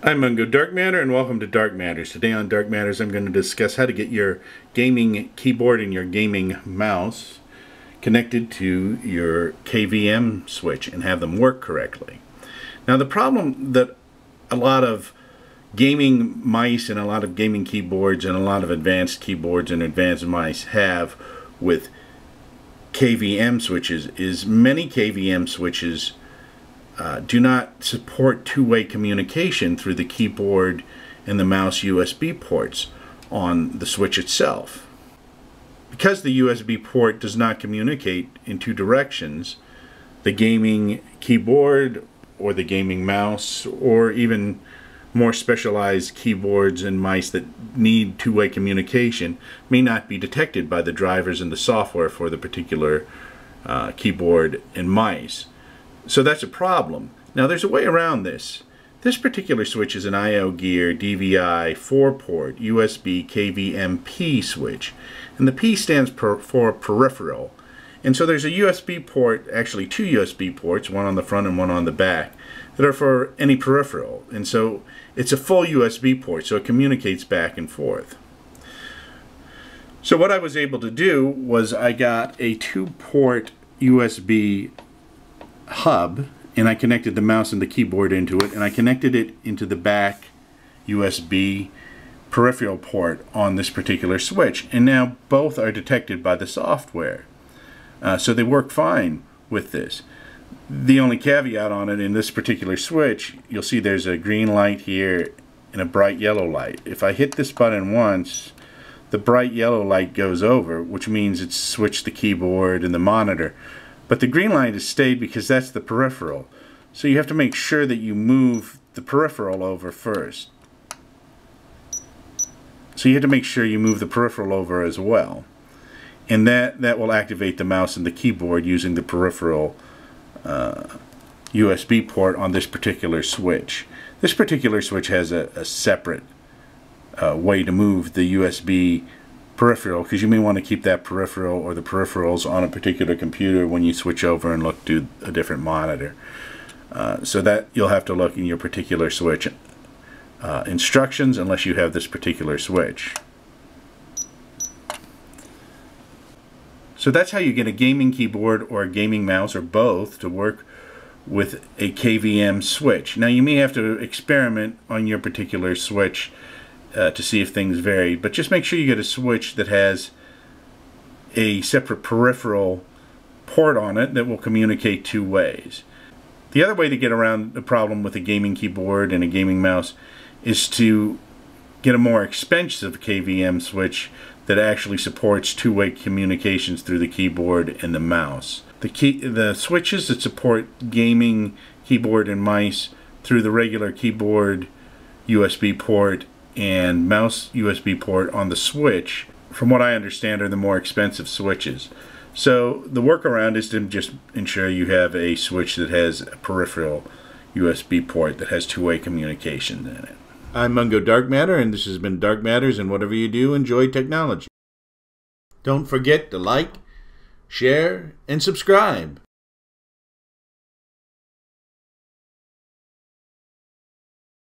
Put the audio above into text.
I'm Mungo Darkmatter and welcome to Dark Matters. Today on Dark Matters I'm going to discuss how to get your gaming keyboard and your gaming mouse connected to your KVM switch and have them work correctly. Now the problem that a lot of gaming mice and a lot of gaming keyboards and a lot of advanced keyboards and advanced mice have with KVM switches is many KVM switches uh, do not support two-way communication through the keyboard and the mouse USB ports on the switch itself. Because the USB port does not communicate in two directions, the gaming keyboard or the gaming mouse or even more specialized keyboards and mice that need two-way communication may not be detected by the drivers and the software for the particular uh, keyboard and mice. So that's a problem. Now there's a way around this. This particular switch is an IOGear DVI 4-port USB KVMP switch. And the P stands per, for peripheral. And so there's a USB port, actually two USB ports, one on the front and one on the back, that are for any peripheral. And so it's a full USB port, so it communicates back and forth. So what I was able to do was I got a two-port USB hub and I connected the mouse and the keyboard into it and I connected it into the back USB peripheral port on this particular switch. And now both are detected by the software. Uh, so they work fine with this. The only caveat on it in this particular switch you'll see there's a green light here and a bright yellow light. If I hit this button once the bright yellow light goes over which means it's switched the keyboard and the monitor but the green line has stayed because that's the peripheral. So you have to make sure that you move the peripheral over first. So you have to make sure you move the peripheral over as well. And that, that will activate the mouse and the keyboard using the peripheral uh, USB port on this particular switch. This particular switch has a, a separate uh, way to move the USB peripheral because you may want to keep that peripheral or the peripherals on a particular computer when you switch over and look to a different monitor. Uh, so that you'll have to look in your particular switch uh, instructions unless you have this particular switch. So that's how you get a gaming keyboard or a gaming mouse or both to work with a KVM switch. Now you may have to experiment on your particular switch uh, to see if things vary. But just make sure you get a switch that has a separate peripheral port on it that will communicate two ways. The other way to get around the problem with a gaming keyboard and a gaming mouse is to get a more expensive KVM switch that actually supports two-way communications through the keyboard and the mouse. The, key, the switches that support gaming keyboard and mice through the regular keyboard USB port and mouse USB port on the switch, from what I understand, are the more expensive switches. So the workaround is to just ensure you have a switch that has a peripheral USB port that has two-way communication in it. I'm Mungo Darkmatter, and this has been Dark Matters, and whatever you do, enjoy technology. Don't forget to like, share, and subscribe.